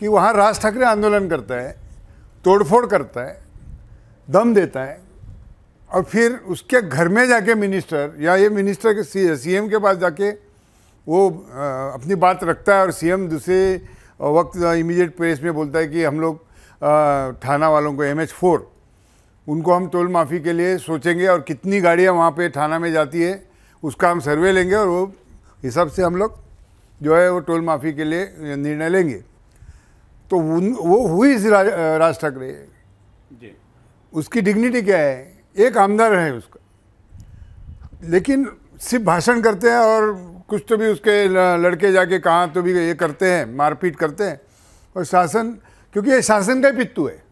कि वहाँ राज ठाकरे आंदोलन करता है तोड़फोड़ करता है दम देता है और फिर उसके घर में जाके मिनिस्टर या ये मिनिस्टर के सी सीएम के पास जाके वो आ, अपनी बात रखता है और सीएम दूसरे वक्त इमीडिएट प्रेस में बोलता है कि हम लोग थाना वालों को एम एच फोर उनको हम टोल माफ़ी के लिए सोचेंगे और कितनी गाड़ियाँ वहाँ पे थाना में जाती है उसका हम सर्वे लेंगे और वो हिसाब से हम लोग जो है वो टोल माफ़ी के लिए निर्णय लेंगे। तो उन वो हुई राज ठाकरे। उसकी डिग्निटी क्या है? एक आमदार है उसका। लेकिन सिर्फ़ भाषण करते हैं और कुछ तो भी उसके लड़के जाके कहाँ तो भी ये करते हैं मारपीट करते हैं। और शासन क्योंकि ये शासन का ही पित्तू है।